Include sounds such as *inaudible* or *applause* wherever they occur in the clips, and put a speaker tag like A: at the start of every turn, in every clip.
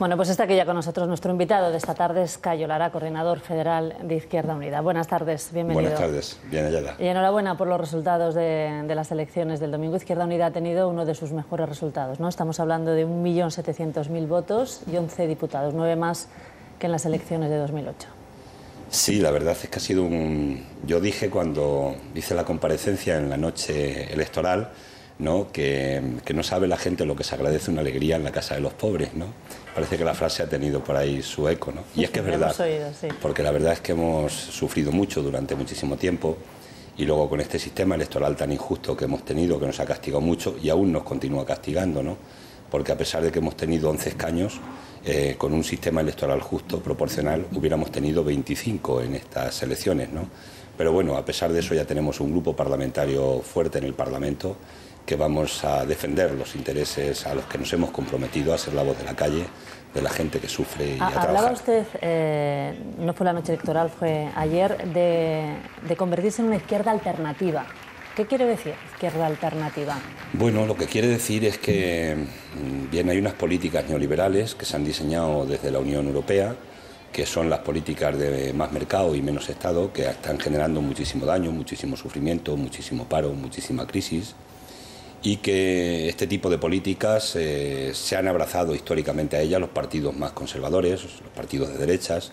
A: Bueno, pues está aquí ya con nosotros nuestro invitado de esta tarde es Cayo Lara, coordinador federal de Izquierda Unida. Buenas tardes, bienvenido.
B: Buenas tardes, bien hallada.
A: Y enhorabuena por los resultados de, de, las elecciones del domingo. Izquierda Unida ha tenido uno de sus mejores resultados, ¿no? Estamos hablando de 1.700.000 votos y 11 diputados, nueve más que en las elecciones de 2008.
B: Sí, la verdad es que ha sido un... Yo dije cuando hice la comparecencia en la noche electoral ¿no? Que, que, no sabe la gente lo que se agradece una alegría en la casa de los pobres. ¿no? Parece que la frase ha tenido por ahí su eco. ¿no? Y es que es verdad,
A: oído, sí.
B: porque la verdad es que hemos sufrido mucho durante muchísimo tiempo y luego con este sistema electoral tan injusto que hemos tenido, que nos ha castigado mucho y aún nos continúa castigando, ¿no? porque a pesar de que hemos tenido 11 escaños, eh, con un sistema electoral justo, proporcional, hubiéramos tenido 25 en estas elecciones. ¿no? Pero bueno, a pesar de eso ya tenemos un grupo parlamentario fuerte en el Parlamento que vamos a defender los intereses a los que nos hemos comprometido a ser la voz de la calle, de la gente que sufre y a
A: Hablaba
B: trabajar.
A: usted, eh, no fue la noche electoral, fue ayer, de, de convertirse en una izquierda alternativa. ¿Qué quiere decir izquierda alternativa?
B: Bueno, lo que quiere decir es que, mm, bien, hay unas políticas neoliberales que se han diseñado desde la Unión Europea, que son las políticas de más mercado y menos Estado, que están generando muchísimo daño, muchísimo sufrimiento, muchísimo paro, muchísima crisis y que este tipo de políticas eh, se han abrazado históricamente a ellas los partidos más conservadores, los partidos de derechas,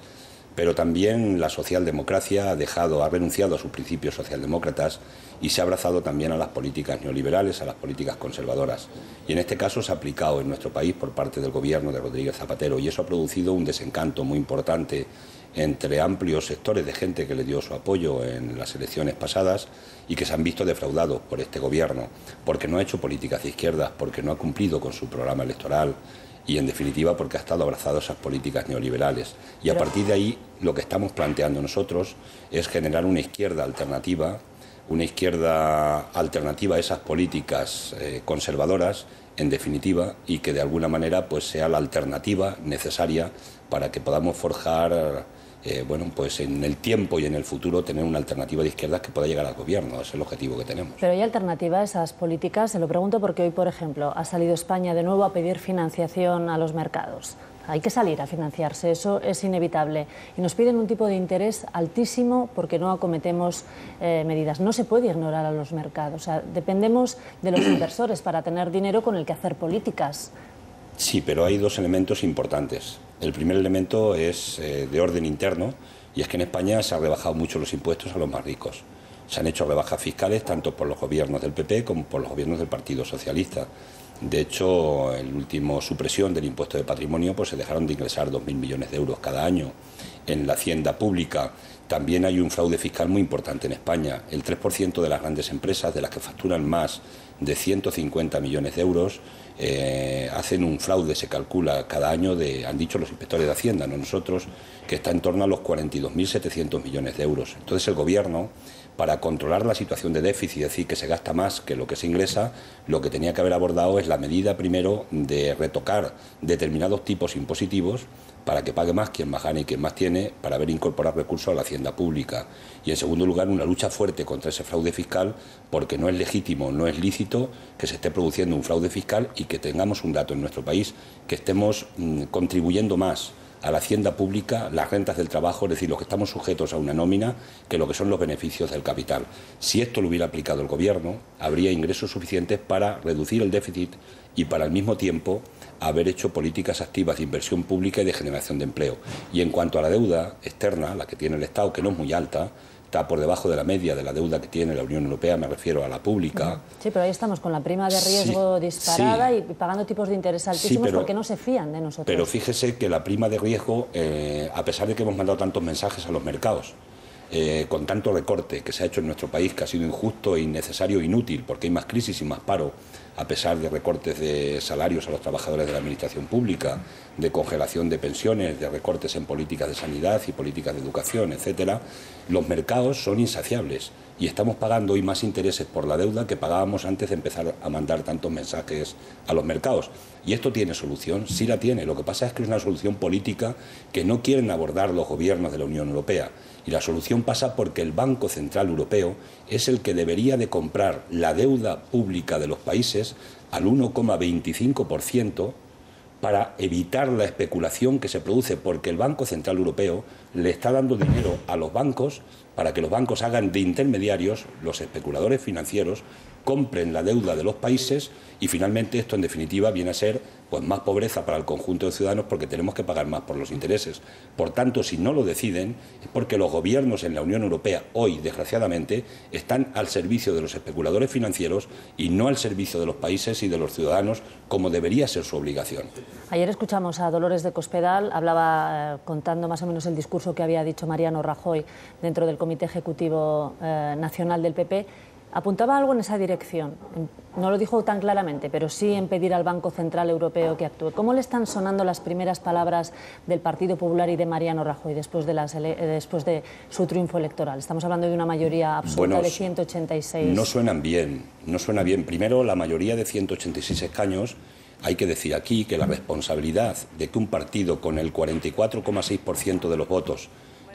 B: pero también la socialdemocracia ha dejado, ha renunciado a sus principios socialdemócratas y se ha abrazado también a las políticas neoliberales, a las políticas conservadoras. Y en este caso se ha aplicado en nuestro país por parte del gobierno de Rodríguez Zapatero y eso ha producido un desencanto muy importante entre amplios sectores de gente que le dio su apoyo en las elecciones pasadas y que se han visto defraudados por este gobierno, porque no ha hecho políticas de izquierdas, porque no ha cumplido con su programa electoral y, en definitiva, porque ha estado abrazado a esas políticas neoliberales. Y a partir de ahí, lo que estamos planteando nosotros es generar una izquierda alternativa, una izquierda alternativa a esas políticas eh, conservadoras, en definitiva, y que de alguna manera pues, sea la alternativa necesaria para que podamos forjar eh, bueno, pues en el tiempo y en el futuro tener una alternativa de izquierdas que pueda llegar al gobierno. Es el objetivo que tenemos.
A: Pero hay alternativa a esas políticas. Se lo pregunto porque hoy, por ejemplo, ha salido España de nuevo a pedir financiación a los mercados. Hay que salir a financiarse, eso es inevitable. Y nos piden un tipo de interés altísimo porque no acometemos eh, medidas. No se puede ignorar a los mercados. Dependemos de los inversores para tener dinero con el que hacer políticas.
B: Sí, pero hay dos elementos importantes. El primer elemento es eh, de orden interno y es que en España se han rebajado mucho los impuestos a los más ricos. Se han hecho rebajas fiscales tanto por los gobiernos del PP como por los gobiernos del Partido Socialista. De hecho, en la última supresión del impuesto de patrimonio pues se dejaron de ingresar 2.000 millones de euros cada año. En la hacienda pública también hay un fraude fiscal muy importante en España. El 3% de las grandes empresas, de las que facturan más de 150 millones de euros, eh, hacen un fraude, se calcula cada año, de, han dicho los inspectores de Hacienda, no nosotros, que está en torno a los 42.700 millones de euros. Entonces el Gobierno, para controlar la situación de déficit, es decir, que se gasta más que lo que se ingresa, lo que tenía que haber abordado es la medida primero de retocar determinados tipos impositivos para que pague más quien más gane y quien más tiene, para ver incorporar recursos a la hacienda pública. Y en segundo lugar, una lucha fuerte contra ese fraude fiscal, porque no es legítimo, no es lícito que se esté produciendo un fraude fiscal y que tengamos un dato en nuestro país, que estemos mmm, contribuyendo más a la hacienda pública las rentas del trabajo, es decir, los que estamos sujetos a una nómina, que lo que son los beneficios del capital. Si esto lo hubiera aplicado el Gobierno, habría ingresos suficientes para reducir el déficit y para al mismo tiempo haber hecho políticas activas de inversión pública y de generación de empleo. Y en cuanto a la deuda externa, la que tiene el Estado, que no es muy alta, está por debajo de la media de la deuda que tiene la Unión Europea, me refiero a la pública.
A: Sí, pero ahí estamos con la prima de riesgo
B: sí,
A: disparada
B: sí.
A: y pagando tipos de interés altísimos
B: sí, pero,
A: porque no se fían de nosotros.
B: Pero fíjese que la prima de riesgo, eh, a pesar de que hemos mandado tantos mensajes a los mercados, eh, con tanto recorte que se ha hecho en nuestro país, que ha sido injusto, innecesario, inútil, porque hay más crisis y más paro, a pesar de recortes de salarios a los trabajadores de la administración pública, de congelación de pensiones, de recortes en políticas de sanidad y políticas de educación, etcétera, los mercados son insaciables y estamos pagando hoy más intereses por la deuda que pagábamos antes de empezar a mandar tantos mensajes a los mercados. ¿Y esto tiene solución? Sí la tiene. Lo que pasa es que es una solución política que no quieren abordar los gobiernos de la Unión Europea. Y la solución pasa porque el Banco Central Europeo es el que debería de comprar la deuda pública de los países al 1,25% para evitar la especulación que se produce, porque el Banco Central Europeo le está dando dinero a los bancos para que los bancos hagan de intermediarios, los especuladores financieros, compren la deuda de los países y finalmente esto en definitiva viene a ser pues más pobreza para el conjunto de ciudadanos porque tenemos que pagar más por los intereses. Por tanto, si no lo deciden, es porque los gobiernos en la Unión Europea hoy, desgraciadamente, están al servicio de los especuladores financieros y no al servicio de los países y de los ciudadanos, como debería ser su obligación.
A: Ayer escuchamos a Dolores de Cospedal, hablaba eh, contando más o menos el discurso que había dicho Mariano Rajoy dentro del Comité Ejecutivo eh, Nacional del PP apuntaba algo en esa dirección. No lo dijo tan claramente, pero sí en pedir al Banco Central Europeo que actúe. ¿Cómo le están sonando las primeras palabras del Partido Popular y de Mariano Rajoy después de, eh, después de su triunfo electoral? Estamos hablando de una mayoría absoluta de 186.
B: No suenan bien, no suena bien. Primero, la mayoría de 186 escaños. Hay que decir aquí que la responsabilidad de que un partido con el 44,6% de los votos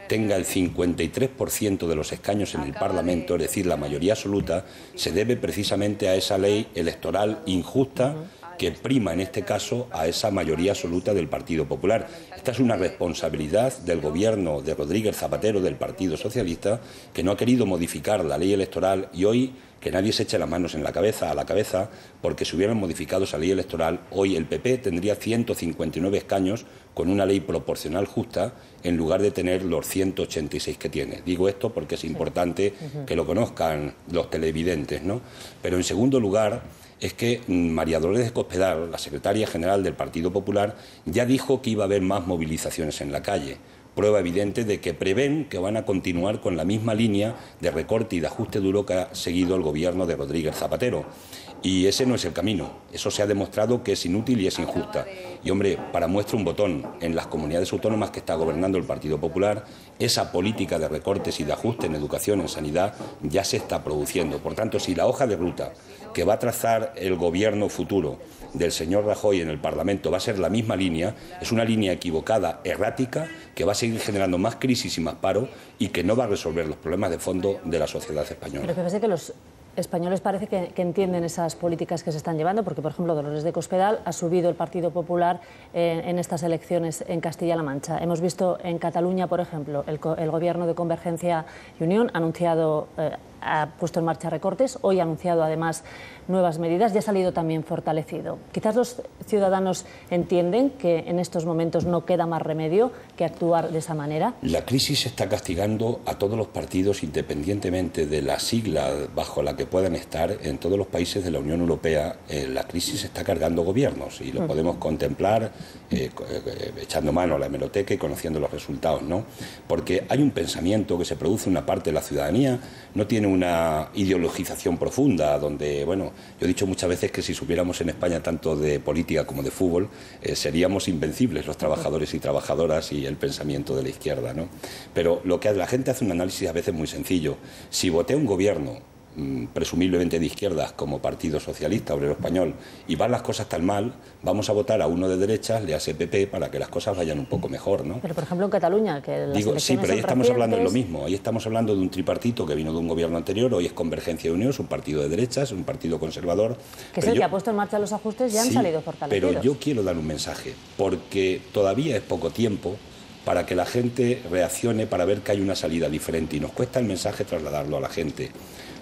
B: tenga el 53% de los escaños en el Parlamento, es decir, la mayoría absoluta, se debe precisamente a esa ley electoral injusta que prima en este caso a esa mayoría absoluta del Partido Popular. Esta es una responsabilidad del gobierno de Rodríguez Zapatero del Partido Socialista que no ha querido modificar la ley electoral y hoy que nadie se eche las manos en la cabeza, a la cabeza, porque si hubieran modificado esa ley electoral, hoy el PP tendría 159 escaños con una ley proporcional justa en lugar de tener los 186 que tiene. Digo esto porque es importante que lo conozcan los televidentes, ¿no? Pero en segundo lugar, es que María Dolores Cospedal, la secretaria general del Partido Popular, ya dijo que iba a haber más movilizaciones en la calle prueba evidente de que prevén que van a continuar con la misma línea de recorte y de ajuste duro que ha seguido el gobierno de Rodríguez Zapatero. Y ese no es el camino. Eso se ha demostrado que es inútil y es injusta. Y hombre, para muestra un botón, en las comunidades autónomas que está gobernando el Partido Popular, esa política de recortes y de ajuste en educación, en sanidad, ya se está produciendo. Por tanto, si la hoja de ruta que va a trazar el gobierno futuro del señor Rajoy en el Parlamento va a ser la misma línea, es una línea equivocada, errática, que va a seguir generando más crisis y más paro y que no va a resolver los problemas de fondo de la sociedad española.
A: Pero que que los españoles parece que, entienden esas políticas que se están llevando, porque, por ejemplo, Dolores de Cospedal ha subido el Partido Popular en estas elecciones en Castilla-La Mancha. Hemos visto en Cataluña, por ejemplo, el, Gobierno de Convergencia y Unión ha anunciado eh, ha puesto en marcha recortes, hoy ha anunciado además nuevas medidas y ha salido también fortalecido. Quizás los ciudadanos entienden que en estos momentos no queda más remedio que actuar de esa manera.
B: La crisis está castigando a todos los partidos independientemente de la sigla bajo la que puedan estar en todos los países de la Unión Europea. Eh, la crisis está cargando gobiernos y lo mm. podemos contemplar eh, eh, echando mano a la hemeroteca y conociendo los resultados, ¿no? Porque hay un pensamiento que se produce en una parte de la ciudadanía, no tiene una ideologización profunda, donde, bueno, yo he dicho muchas veces que si supiéramos en España tanto de política como de fútbol, eh, seríamos invencibles los trabajadores y trabajadoras y el pensamiento de la izquierda, ¿no? Pero lo que la gente hace un análisis a veces muy sencillo. Si voté un gobierno presumiblemente de izquierdas como Partido Socialista Obrero Español y van las cosas tan mal, vamos a votar a uno de derechas, le hace PP, para que las cosas vayan un poco mejor, ¿no?
A: Pero por ejemplo en Cataluña, que las Digo,
B: sí, pero ahí estamos hablando de lo mismo. Ahí estamos hablando de un tripartito que vino de un gobierno anterior, hoy es Convergencia de Unión, es un partido de derechas, un partido conservador.
A: Que es el que ha puesto en marcha los ajustes y han salido fortalecidos.
B: Pero yo quiero dar un mensaje, porque todavía es poco tiempo para que la gente reaccione, para ver que hay una salida diferente y nos cuesta el mensaje trasladarlo a la gente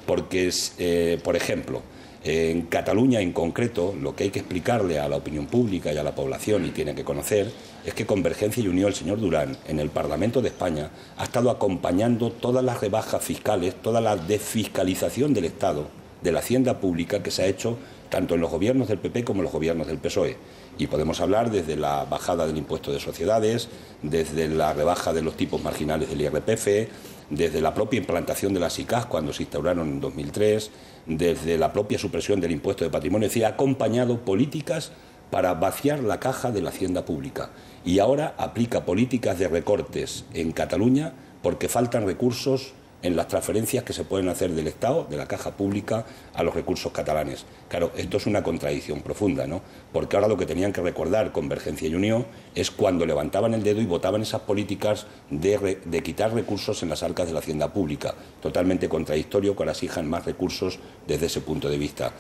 B: porque, eh, por ejemplo, en Cataluña en concreto, lo que hay que explicarle a la opinión pública y a la población y tiene que conocer es que Convergencia y Unión, el señor Durán, en el Parlamento de España, ha estado acompañando todas las rebajas fiscales, toda la desfiscalización del Estado, de la hacienda pública que se ha hecho tanto en los gobiernos del PP como en los gobiernos del PSOE. Y podemos hablar desde la bajada del impuesto de sociedades, desde la rebaja de los tipos marginales del IRPF, desde la propia implantación de las ICAS cuando se instauraron en 2003, desde la propia supresión del impuesto de patrimonio, es ha acompañado políticas para vaciar la caja de la hacienda pública. Y ahora aplica políticas de recortes en Cataluña porque faltan recursos en las transferencias que se pueden hacer del Estado, de la caja pública, a los recursos catalanes. Claro, esto es una contradicción profunda, ¿no? Porque ahora lo que tenían que recordar Convergencia y Unión es cuando levantaban el dedo y votaban esas políticas de, quitar recursos en las arcas de la hacienda pública. Totalmente contradictorio que ahora exijan más recursos desde ese punto de vista.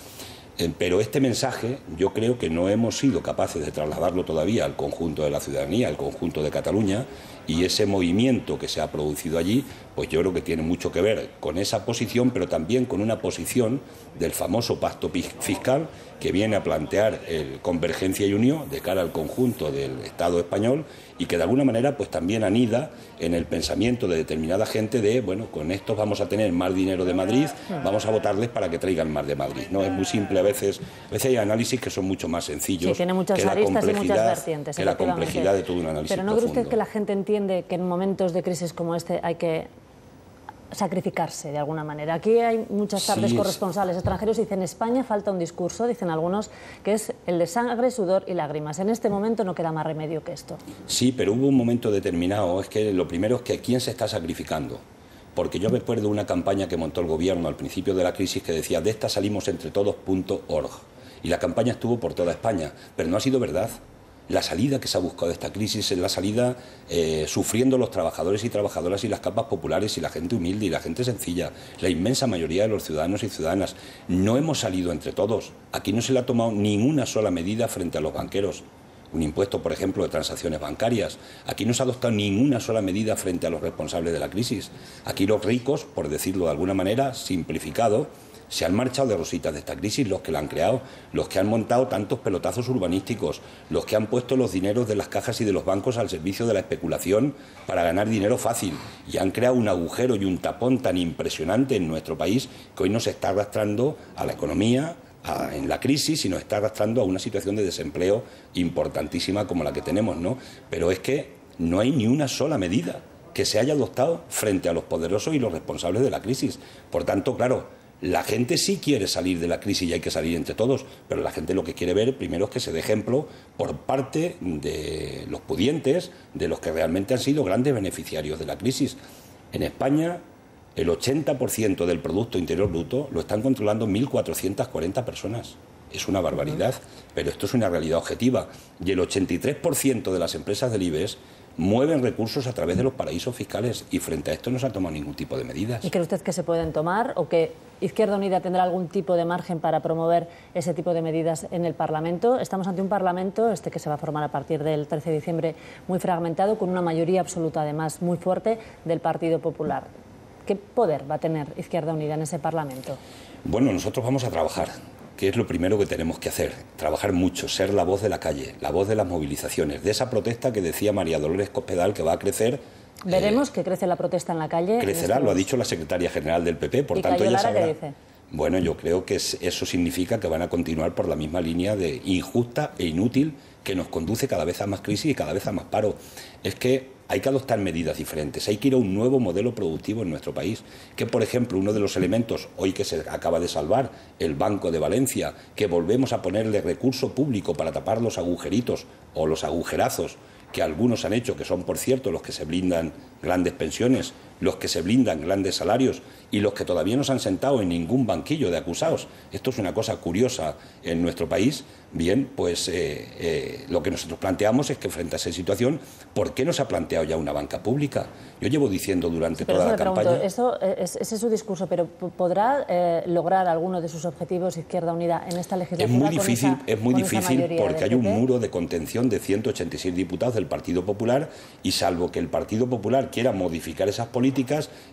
B: Eh, pero este mensaje yo creo que no hemos sido capaces de trasladarlo todavía al conjunto de la ciudadanía, al conjunto de Cataluña, y ese movimiento que se ha producido allí, pues yo creo que tiene mucho que ver con esa posición, pero también con una posición del famoso pacto fiscal que viene a plantear el convergencia y unión de cara al conjunto del Estado español y que de alguna manera pues también anida en el pensamiento de determinada gente de, bueno, con estos vamos a tener más dinero de Madrid, vamos a votarles para que traigan más de Madrid. No es muy simple a veces, a veces hay análisis que son mucho más sencillos
A: tiene muchas
B: que, la complejidad,
A: vertientes,
B: que la complejidad de todo un análisis
A: Pero ¿no cree usted que la gente entiende que en momentos de crisis como este hay que sacrificarse de alguna manera. Aquí hay muchas tardes corresponsales extranjeros y dicen en España falta un discurso, dicen algunos, que es el de sangre, sudor y lágrimas. En este momento no queda más remedio que esto.
B: Sí, pero hubo un momento determinado, es que lo primero es que quién se está sacrificando. Porque yo me acuerdo de una campaña que montó el gobierno al principio de la crisis que decía de esta salimos entre todos.org. Y la campaña estuvo por toda España, pero no ha sido verdad la salida que se ha buscado de esta crisis es la salida eh, sufriendo los trabajadores y trabajadoras y las capas populares y la gente humilde y la gente sencilla, la inmensa mayoría de los ciudadanos y ciudadanas. No hemos salido entre todos. Aquí no se le ha tomado ninguna sola medida frente a los banqueros. Un impuesto, por ejemplo, de transacciones bancarias. Aquí no se ha adoptado ninguna sola medida frente a los responsables de la crisis. Aquí los ricos, por decirlo de alguna manera, simplificado, se han marchado de rositas de esta crisis los que la han creado, los que han montado tantos pelotazos urbanísticos, los que han puesto los dineros de las cajas y de los bancos al servicio de la especulación para ganar dinero fácil y han creado un agujero y un tapón tan impresionante en nuestro país que hoy nos está arrastrando a la economía, en la crisis y nos está arrastrando a una situación de desempleo importantísima como la que tenemos, ¿no? Pero es que no hay ni una sola medida que se haya adoptado frente a los poderosos y los responsables de la crisis. Por tanto, claro, la gente sí quiere salir de la crisis y hay que salir entre todos, pero la gente lo que quiere ver primero es que se dé ejemplo por parte de los pudientes, de los que realmente han sido grandes beneficiarios de la crisis. En España, el 80% del Producto Interior Bruto lo están controlando 1.440 personas. Es una barbaridad, pero esto es una realidad objetiva. Y el 83% de las empresas del IBEX mueven recursos a través de los paraísos fiscales y frente a esto no se ha tomado ningún tipo de medidas.
A: ¿Y cree usted que se pueden tomar o que Izquierda Unida tendrá algún tipo de margen para promover ese tipo de medidas en el Parlamento? Estamos ante un Parlamento, este que se va a formar a partir del 13 de diciembre, muy fragmentado, con una mayoría absoluta además muy fuerte del Partido Popular. ¿Qué poder va a tener Izquierda Unida en ese Parlamento?
B: Bueno, nosotros vamos a trabajar que es lo primero que tenemos que hacer, trabajar mucho, ser la voz de la calle, la voz de las movilizaciones, de esa protesta que decía María Dolores Cospedal que va a crecer.
A: Veremos eh, que crece la protesta en la calle.
B: Crecerá, lo ha dicho la secretaria general del PP, por tanto ella sabrá. Bueno, yo creo que eso significa que van a continuar por la misma línea de injusta e inútil que nos conduce cada vez a más crisis y cada vez a más paro. Es que hay que adoptar medidas diferentes, hay que ir a un nuevo modelo productivo en nuestro país, que por ejemplo uno de los elementos, hoy que se acaba de salvar, el Banco de Valencia, que volvemos a ponerle recurso público para tapar los agujeritos o los agujerazos que algunos han hecho, que son por cierto los que se blindan grandes pensiones, los que se blindan grandes salarios y los que todavía no se han sentado en ningún banquillo de acusados. Esto es una cosa curiosa en nuestro país. Bien, pues eh, eh, lo que nosotros planteamos es que frente a esa situación, ¿por qué no se ha planteado ya una banca pública? Yo llevo diciendo durante toda la campaña...
A: Eso, ese es su discurso, pero ¿podrá eh, lograr alguno de sus objetivos Izquierda Unida en esta legislatura?
B: Es muy difícil, es muy difícil porque hay un muro de contención de 186 diputados del Partido Popular y salvo que el Partido Popular quiera modificar esas políticas,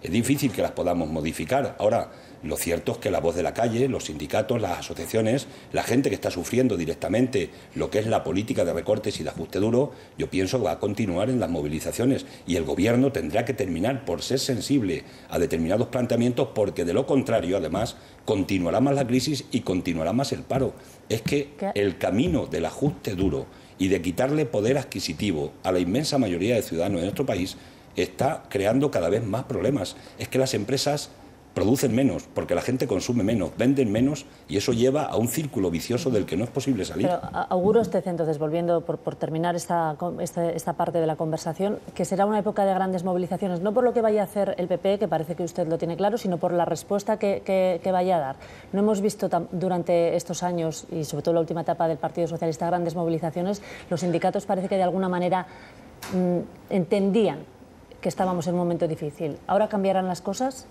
B: es difícil que las podamos modificar. Ahora, lo cierto es que la voz de la calle, los sindicatos, las asociaciones, la gente que está sufriendo directamente lo que es la política de recortes y de ajuste duro, yo pienso que va a continuar en las movilizaciones y el gobierno tendrá que terminar por ser sensible a determinados planteamientos porque de lo contrario, además, continuará más la crisis y continuará más el paro. Es que el camino del ajuste duro y de quitarle poder adquisitivo a la inmensa mayoría de ciudadanos de nuestro país está creando cada vez más problemas. Es que las empresas producen menos, porque la gente consume menos, venden menos y eso lleva a un círculo vicioso del que no es posible salir.
A: Pero auguro usted, entonces, volviendo por, terminar esta, esta, parte de la conversación, que será una época de grandes movilizaciones, no por lo que vaya a hacer el PP, que parece que usted lo tiene claro, sino por la respuesta que, que, vaya a dar. No hemos visto durante estos años, y sobre todo la última etapa del Partido Socialista, grandes movilizaciones. Los sindicatos parece que de alguna manera mm, entendían que estábamos en un momento difícil. ¿Ahora cambiarán las cosas?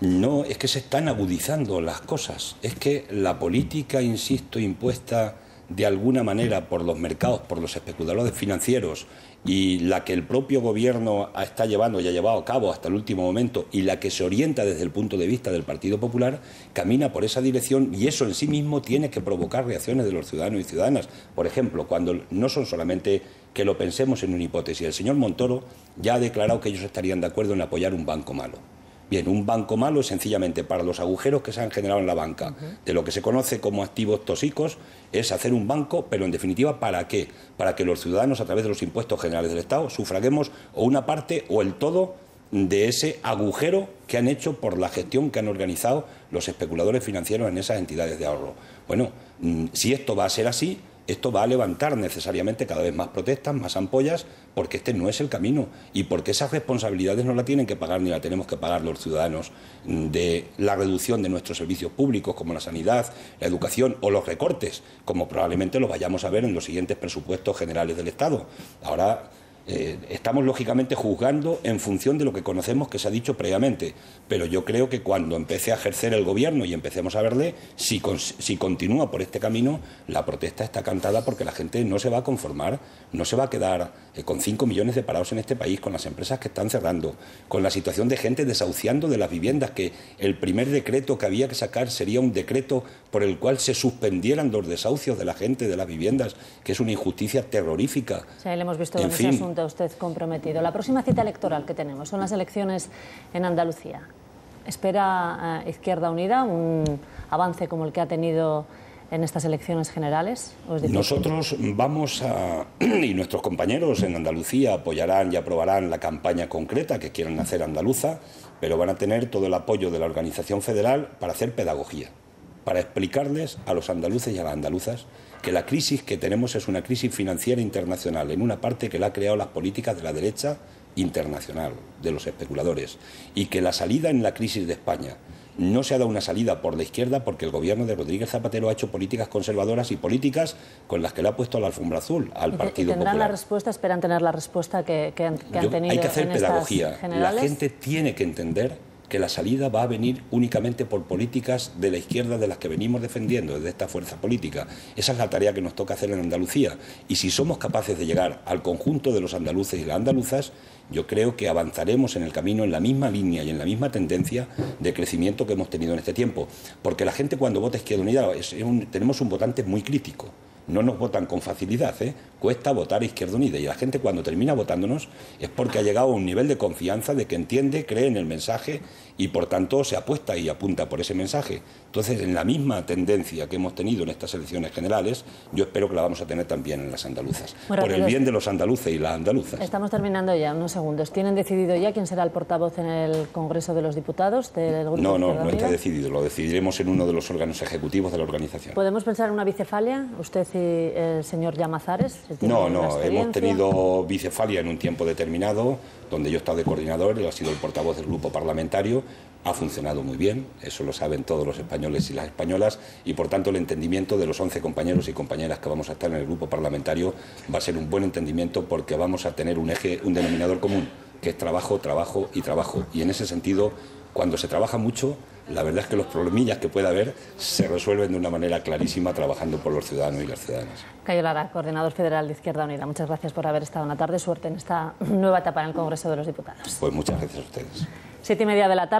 B: No, es que se están agudizando las cosas. Es que la política, insisto, impuesta de alguna manera por los mercados, por los especuladores financieros y la que el propio gobierno está llevando y ha llevado a cabo hasta el último momento y la que se orienta desde el punto de vista del Partido Popular, camina por esa dirección y eso en sí mismo tiene que provocar reacciones de los ciudadanos y ciudadanas. Por ejemplo, cuando no son solamente que lo pensemos en una hipótesis, el señor Montoro ya ha declarado que ellos estarían de acuerdo en apoyar un banco malo. Bien, un banco malo es sencillamente para los agujeros que se han generado en la banca, de lo que se conoce como activos tóxicos, es hacer un banco, pero en definitiva, ¿para qué? Para que los ciudadanos, a través de los impuestos generales del Estado, sufraguemos o una parte o el todo de ese agujero que han hecho por la gestión que han organizado los especuladores financieros en esas entidades de ahorro. Bueno, mm, si esto va a ser así, esto va a levantar necesariamente cada vez más protestas, más ampollas, porque este no es el camino y porque esas responsabilidades no la tienen que pagar ni la tenemos que pagar los ciudadanos de la reducción de nuestros servicios públicos como la sanidad, la educación o los recortes, como probablemente lo vayamos a ver en los siguientes presupuestos generales del Estado. Ahora eh, estamos lógicamente juzgando en función de lo que conocemos que se ha dicho previamente, pero yo creo que cuando empiece a ejercer el gobierno y empecemos a verle, si, si continúa por este camino, la protesta está cantada porque la gente no se va a conformar, no se va a quedar eh, con 5 millones de parados en este país, con las empresas que están cerrando, con la situación de gente desahuciando de las viviendas, que el primer decreto que había que sacar sería un decreto por el cual se suspendieran los desahucios de la gente de las viviendas, que es una injusticia terrorífica.
A: Sí, le hemos visto en ese usted comprometido. La próxima cita electoral que tenemos son las elecciones en Andalucía. ¿Espera eh, Izquierda Unida un avance como el que ha tenido en estas elecciones generales?
B: Nosotros vamos a, *clears throat* y nuestros compañeros en Andalucía apoyarán y aprobarán la campaña concreta que quieran hacer andaluza, pero van a tener todo el apoyo de la organización federal para hacer pedagogía, para explicarles a los andaluces y a las andaluzas que la crisis que tenemos es una crisis financiera internacional, en una parte que la ha creado las políticas de la derecha internacional, de los especuladores, y que la salida en la crisis de España no se ha dado una salida por la izquierda porque el gobierno de Rodríguez Zapatero ha hecho políticas conservadoras y políticas con las que le ha puesto la alfombra azul al Partido
A: ¿Tendrán
B: la
A: respuesta, esperan tener la respuesta que, han, tenido?
B: Hay que hacer pedagogía. La gente tiene que entender que la salida va a venir únicamente por políticas de la izquierda de las que venimos defendiendo desde esta fuerza política. Esa es la tarea que nos toca hacer en Andalucía. Y si somos capaces de llegar al conjunto de los andaluces y las andaluzas, yo creo que avanzaremos en el camino en la misma línea y en la misma tendencia de crecimiento que hemos tenido en este tiempo. Porque la gente cuando vota Izquierda Unida tenemos un votante muy crítico no nos votan con facilidad, ¿eh? cuesta votar a Izquierda Unida y la gente cuando termina votándonos es porque ha llegado a un nivel de confianza de que entiende, cree en el mensaje y por tanto se apuesta y apunta por ese mensaje. Entonces, en la misma tendencia que hemos tenido en estas elecciones generales, yo espero que la vamos a tener también en las andaluzas, por el bien de los andaluces y las andaluzas.
A: Estamos terminando ya, unos segundos. ¿Tienen decidido ya quién será el portavoz en el Congreso de los Diputados del Grupo
B: No, no, no está decidido, lo decidiremos en uno de los órganos ejecutivos de la organización.
A: ¿Podemos pensar en una bicefalia, usted y el señor Llamazares?
B: No, no, hemos tenido bicefalia en un tiempo determinado, donde yo he estado de coordinador, él ha sido el portavoz del grupo parlamentario, ha funcionado muy bien, eso lo saben todos los españoles y las españolas, y por tanto el entendimiento de los 11 compañeros y compañeras que vamos a estar en el grupo parlamentario va a ser un buen entendimiento porque vamos a tener un eje, un denominador común, que es trabajo, trabajo y trabajo. Y en ese sentido, cuando se trabaja mucho, la verdad es que los problemillas que pueda haber se resuelven de una manera clarísima trabajando por los ciudadanos y las ciudadanas.
A: Cayo Lara, coordinador federal de Izquierda Unida, muchas gracias por haber estado una tarde. Suerte en esta nueva etapa en el Congreso de los Diputados.
B: Pues muchas gracias a ustedes.
A: Siete y media de la tarde.